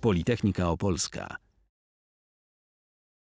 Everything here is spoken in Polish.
Politechnika Opolska.